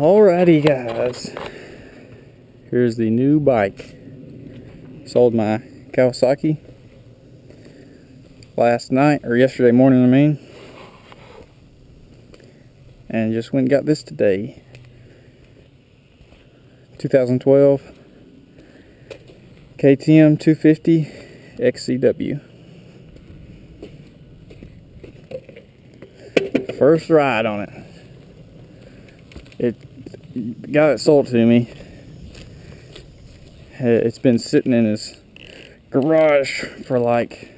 Alrighty guys, here's the new bike. Sold my Kawasaki last night, or yesterday morning I mean. And just went and got this today. 2012 KTM 250 XCW. First ride on it. Got it sold to me. Eh, it's been sitting in his garage for like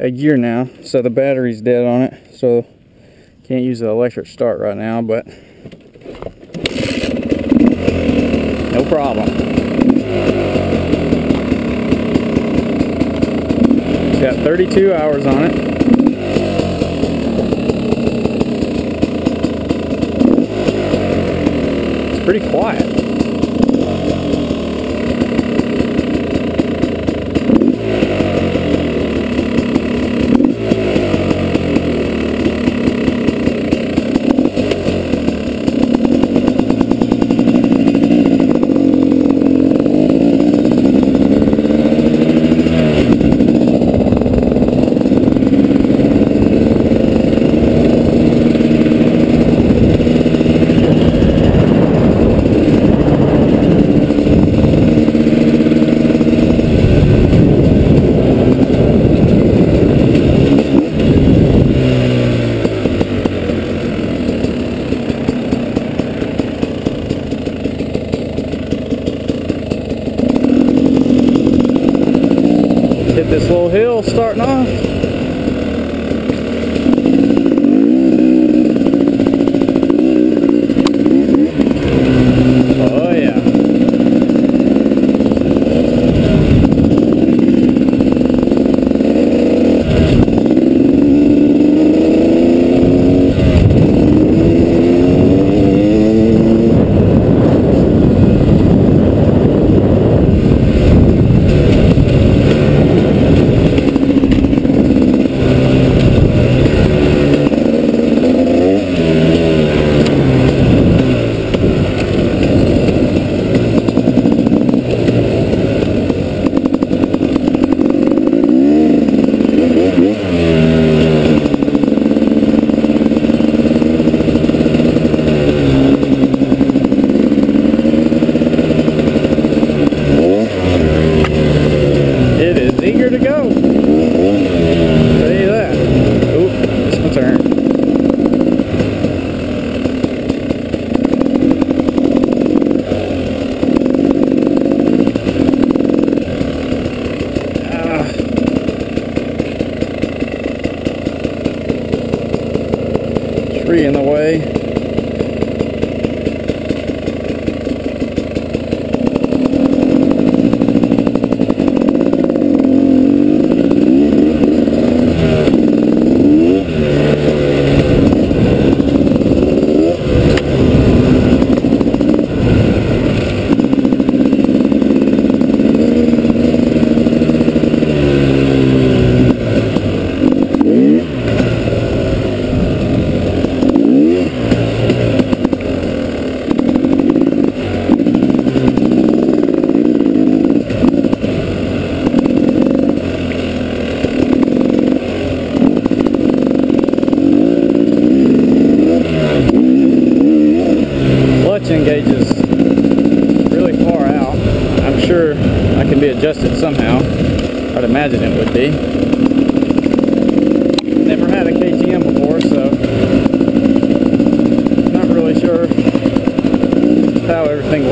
a year now, so the battery's dead on it. So can't use the electric start right now, but no problem. It's got 32 hours on it. Pretty quiet. hit this little hill starting off.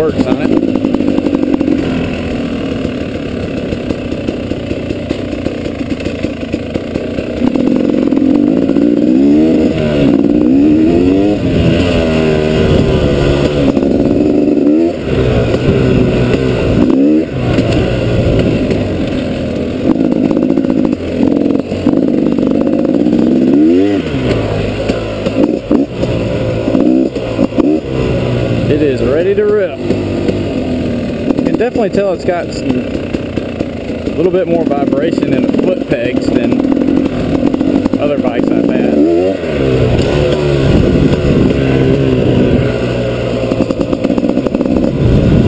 Works on it. definitely tell it's got a little bit more vibration in the foot pegs than other bikes I've had.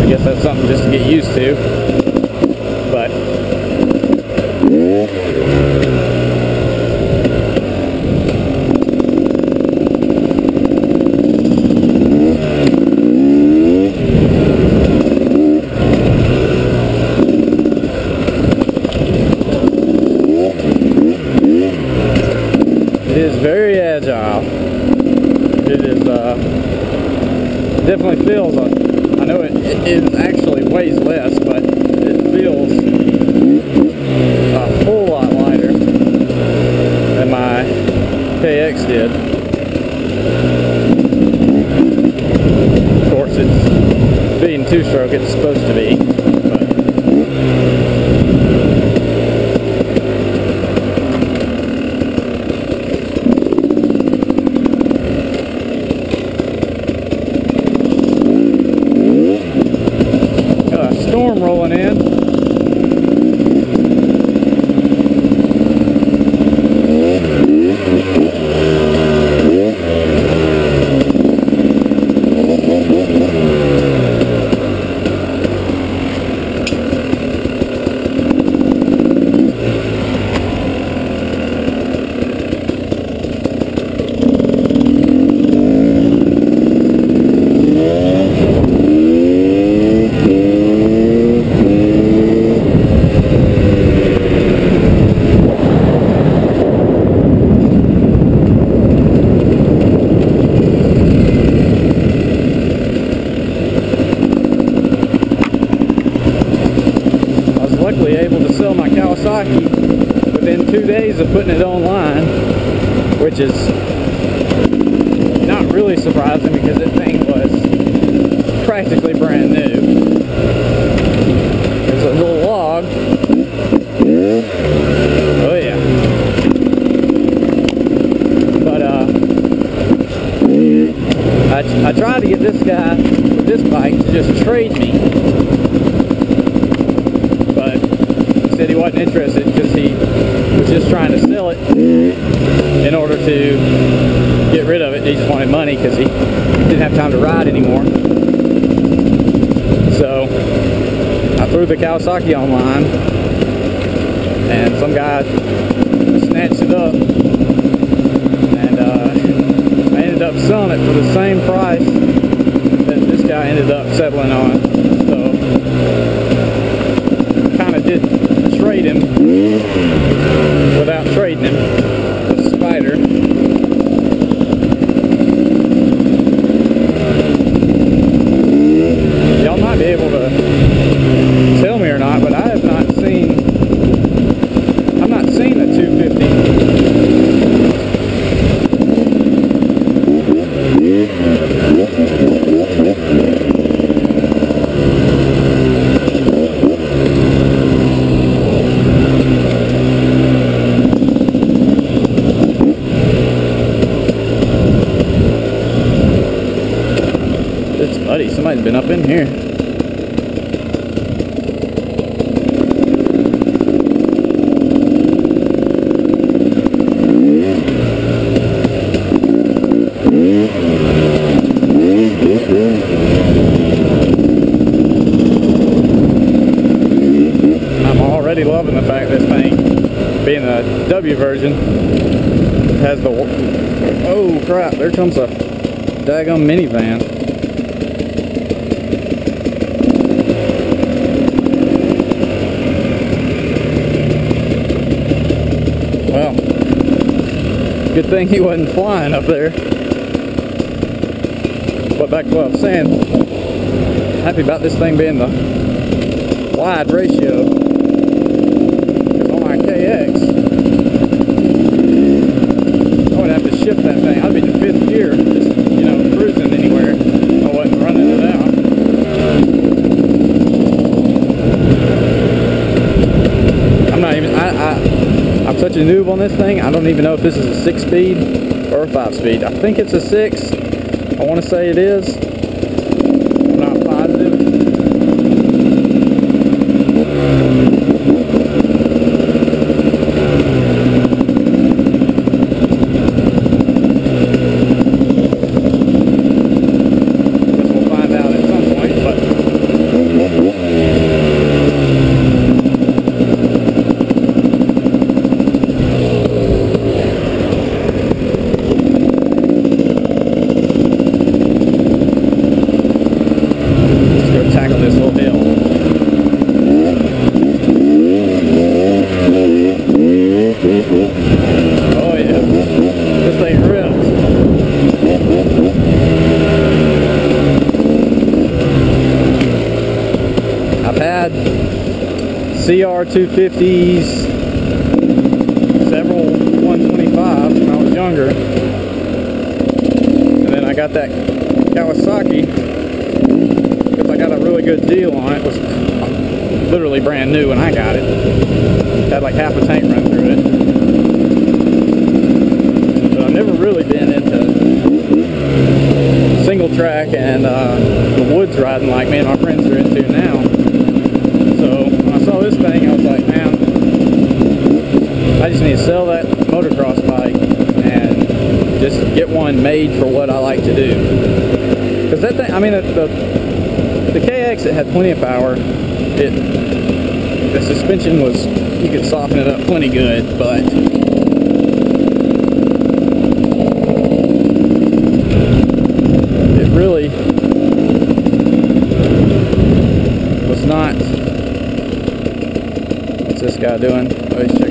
I guess that's something just to get used to. Storm rolling in. I was luckily able to sell my Kawasaki within two days of putting it online, which is not really surprising because that thing was practically brand new. There's a little log. Oh yeah. But uh, I, I tried to get this guy with this bike to just trade me but he said he wasn't interested because he was just trying to sell it in order to get rid of it. He just wanted money because he didn't have time to ride anymore. So I threw the Kawasaki online and some guy snatched it up and uh, I ended up selling it for the same price that this guy ended up settling on. So kind of did trade him without trading him. The spider. Y'all might be able to tell me or not, but I have not seen. I've not seen a 250 It's muddy. Somebody's been up in here. I'm already loving the fact this thing, being a W version, has the. Oh crap! There comes a daggum minivan. Well, good thing he wasn't flying up there. But back to what I was saying, happy about this thing being the wide ratio. 'Cause on my KX, I would have to shift that thing. I'd be in fifth gear, just, you know, cruising anywhere. I wasn't running it out. I'm not even, I, I, On this thing, I don't even know if this is a six speed or a five speed. I think it's a six. I want to say it is. R250s, several 125s when I was younger. And then I got that Kawasaki because I got a really good deal on it. It was literally brand new when I got it. it had like half a tank run through it. But I've never really been into single track and uh, the woods riding like me and my friends are into now. I mean, the, the, the KX, it had plenty of power. It, the suspension was, you could soften it up plenty good, but it really was not, what's this guy doing? Oh,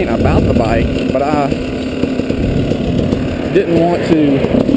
complaint about the bike, but I didn't want to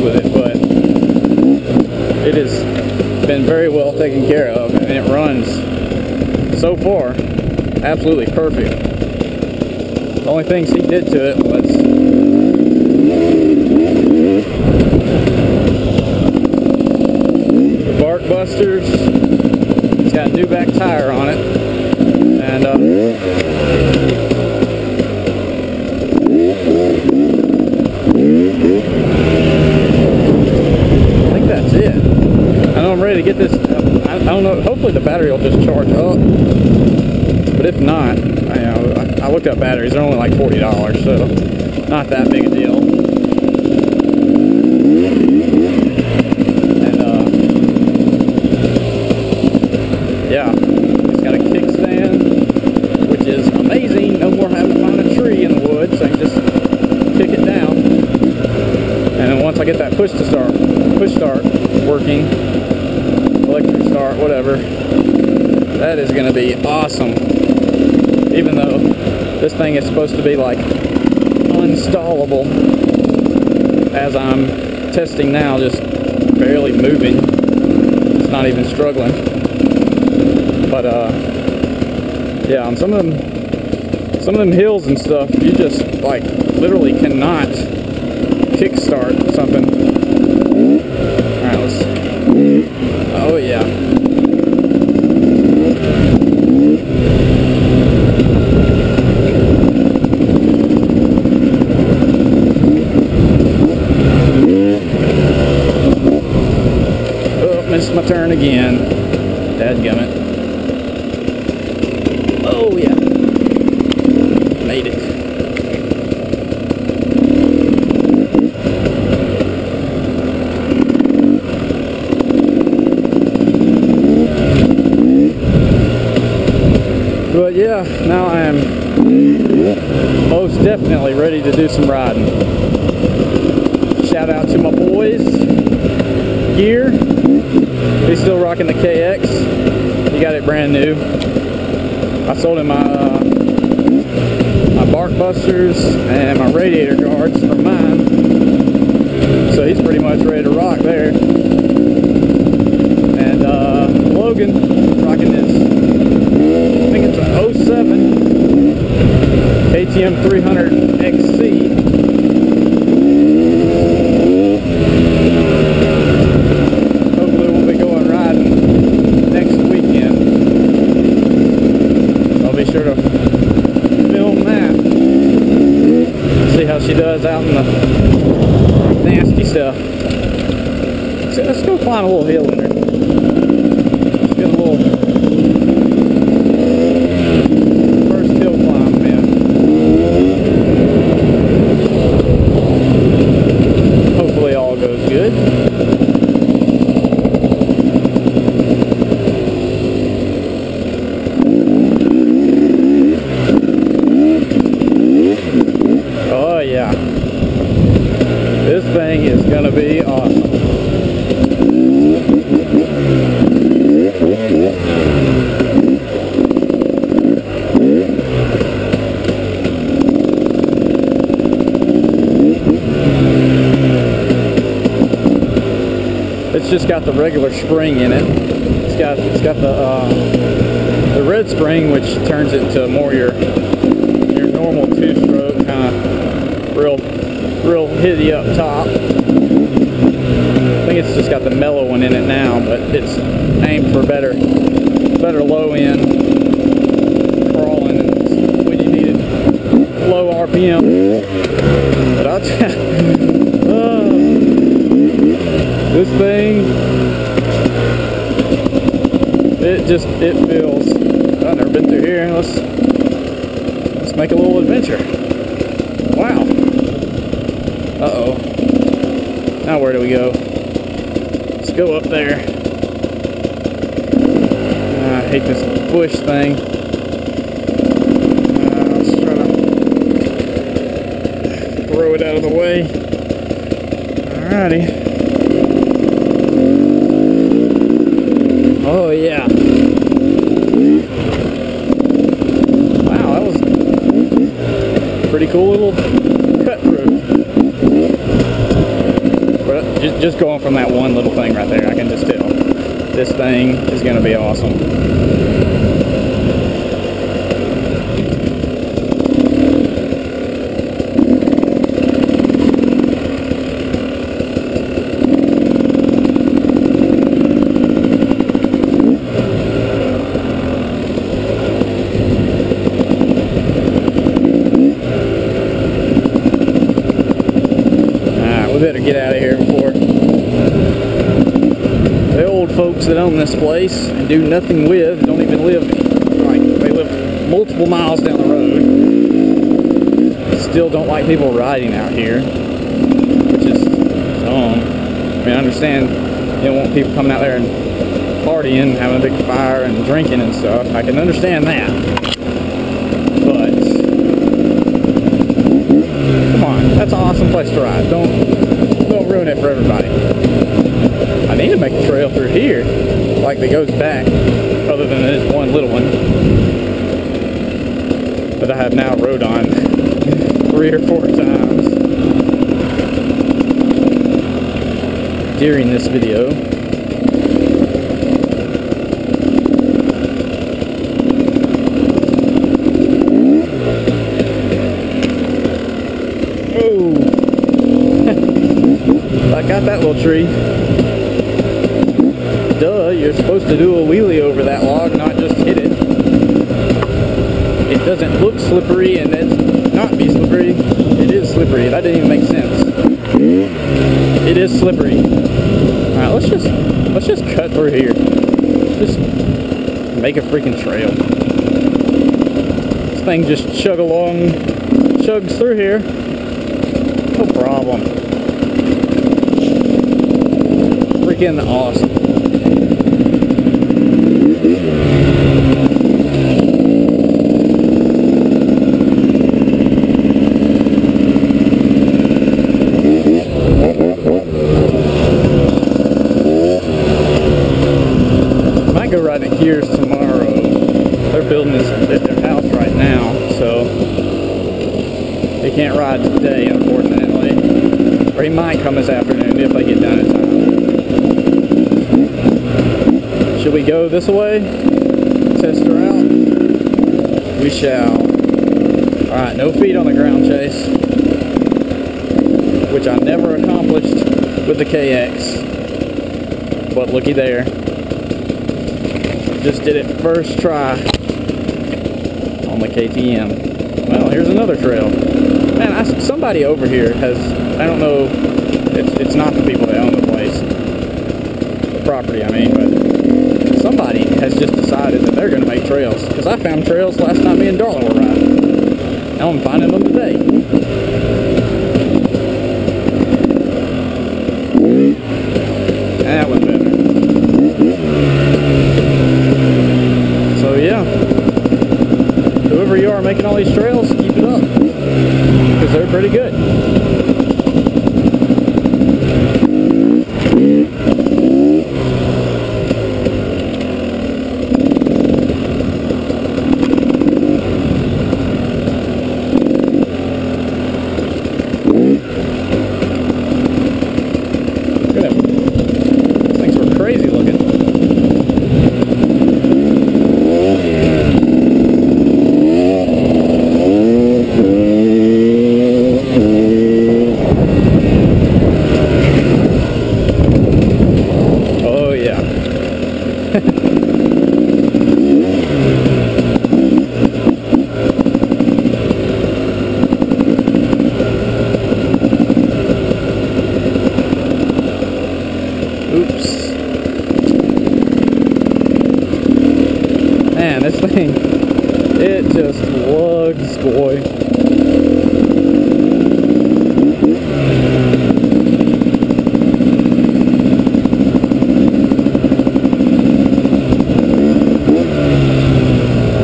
with it, but it has been very well taken care of and it runs so far absolutely perfect. The only things he did to it was the bark busters, it's got a new back tire on it, and uh, I know I'm ready to get this. uh, I, I don't know. Hopefully the battery will just charge up. But if not, I, know, I, I looked up batteries. They're only like forty dollars, so not that big a deal. And uh, yeah, it's got a kickstand, which is amazing. No more having to find a tree in the woods. I can just kick it down. And then once I get that push to start, push start working, electric start, whatever, that is going to be awesome. Even though this thing is supposed to be like uninstallable as I'm testing now, just barely moving. It's not even struggling. But uh, yeah, on some of them, some of them hills and stuff, you just like literally cannot kickstart something. All right, let's. Oh yeah. Oh, missed my turn again. Dadgummit. Oh yeah. Made it. But yeah, now I am most definitely ready to do some riding. Shout out to my boys, Gear. He's still rocking the KX. He got it brand new. I sold him my uh, my bark busters and my radiator guards for mine. So he's pretty much ready to rock there. And uh, Logan rocking his I think it's a 07 KTM 300 XC. Hopefully we'll be going riding next weekend. I'll be sure to film that. See how she does out in the nasty stuff. So let's go climb a little hill in there. Let's get a little first hill climb, man. Hopefully all goes good. Oh yeah. This thing is gonna be awesome. It's just got the regular spring in it. It's got it's got the uh, the red spring, which turns it to more your your normal two-stroke kind of real real hitty up top. I think it's just got the mellow one in it now, but it's aimed for better better low end crawling when you low RPM. But I'll oh, this thing it just it feels I've never been through here. Let's let's make a little adventure. Wow. Uh oh. Now where do we go? Let's go up there. Ah, I hate this bush thing. Uh, let's try to throw it out of the way. Alrighty. Oh yeah. Wow, that was pretty cool little cut through. But just, just going from that one little thing right there, I can just tell this thing is going to be awesome. get out of here before the old folks that own this place and do nothing with don't even live like they live multiple miles down the road. Still don't like people riding out here, which is dumb. I mean, I understand you don't want people coming out there and partying, having a big fire and drinking and stuff. I can understand that. But come on, that's an awesome place to ride. Don't don't ruin it for everybody. I need to make a trail through here, like that goes back, other than this one little one that I have now rode on three or four times during this video. Oh! I got that little tree. You're supposed to do a wheelie over that log, not just hit it. It doesn't look slippery and then not be slippery. It is slippery. That didn't even make sense. It is slippery. Alright, let's just let's just cut through here. Just make a freaking trail. This thing just chug along chugs through here. No problem. Freaking awesome. This at their house right now, so they can't ride today, unfortunately. Or he might come this afternoon if I get done in time. Should we go this way? We shall. Alright, no feet on the ground, Chase. Which I never accomplished with the KX. But looky there. Just did it first try on the KTM. Well, here's another trail. Man, I, somebody over here has, I don't know, it's, it's not the people that own the place, the property I mean, but has just decided that they're going to make trails. Because I found trails last time me and Darla were riding. Now I'm finding them today. That was better. So yeah, whoever you are making all these trails, keep it up. Because they're pretty good. Look at them. These things were crazy looking. Oh yeah. Oops. Man, this thing, it just lugs, boy.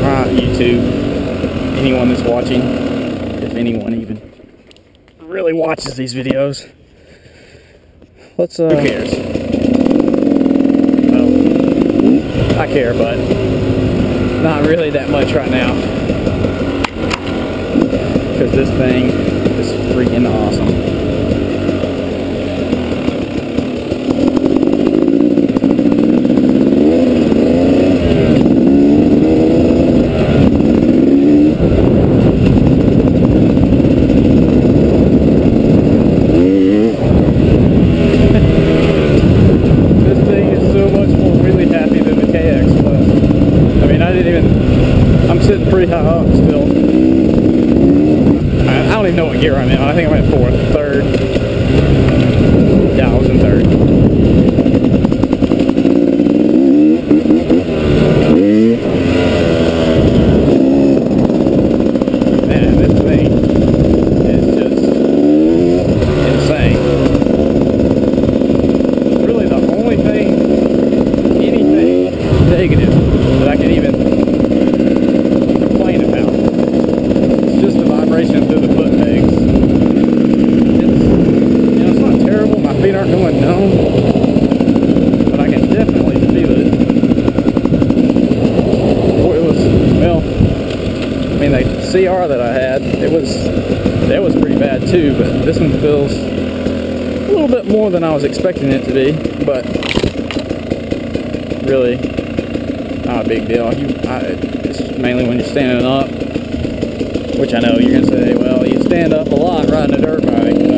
Alright, YouTube. Anyone that's watching, if anyone even really watches these videos, let's, uh... Who cares? Well, I care, but not really that much right now. Because this thing is freaking awesome. This thing is so much more really happy than the KX was. I mean, I didn't even. I'm sitting pretty high up still. I, I in. I think I'm in fourth, third. 2030. Man, this thing is just insane. Really the only thing, anything negative that I can even complain about. It's just the vibration through the foot pegs. It's, you know, it's not terrible. My feet aren't going numb, but I can definitely feel it. Boy, it was well. I mean, the CR that I had, it was that was pretty bad too. But this one feels a little bit more than I was expecting it to be. But really, not a big deal. You, I, it's mainly when you're standing up, which I know you're gonna say, well, you stand up a lot riding a dirt bike,